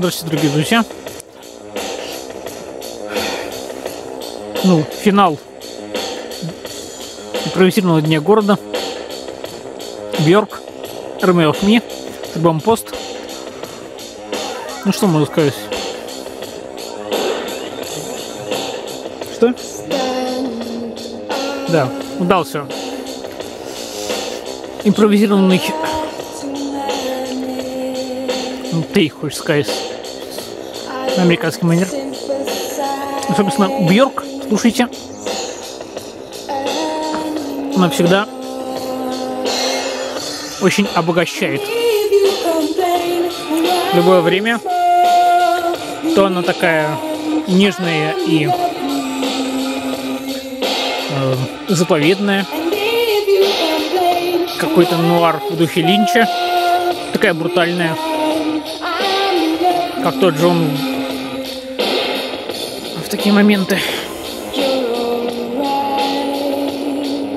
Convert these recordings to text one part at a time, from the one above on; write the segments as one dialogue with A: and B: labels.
A: Здравствуйте, дорогие друзья. Ну, финал импровизированного дня города. Бьорк, of Me, Бомпост. Ну, что можно сказать? Что? Да, удался. Импровизированный ты хочешь сказать на американский манер. Ну, собственно, Бьорк, слушайте. Она всегда очень обогащает любое время. То она такая нежная и э, заповедная. Какой-то нуар в духе Линча. Такая брутальная как тот Джон такие моменты.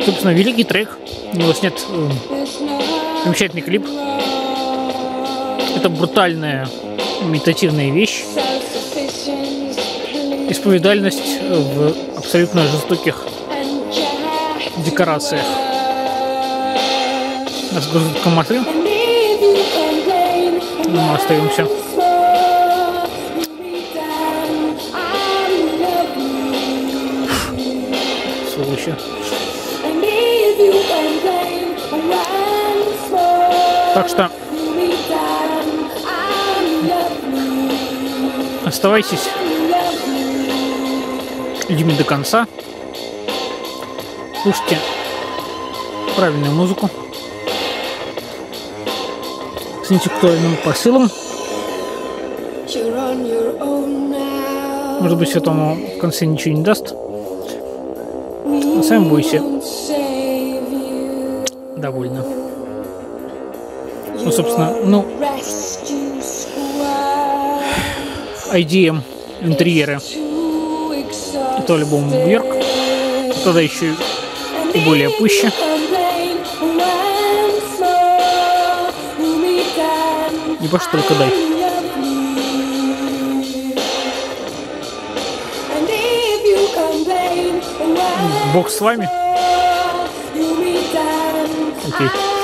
A: Собственно, великий трек. У него снят э, замечательный клип. Это брутальная медитативная вещь. Исповедальность в абсолютно жестоких декорациях. Нас грузят коматы. Мы остаемся. Сволочи. Так что оставайтесь людьми до конца. Слушайте правильную музыку с интеллектуальным посылом. Может быть, этому в конце ничего не даст. Сами будете довольны. Ну, собственно, ну, IDM интерьеры это альбом Бьерк, тогда еще и более пуще. По что только дай. Бог с вами. Окей. Okay.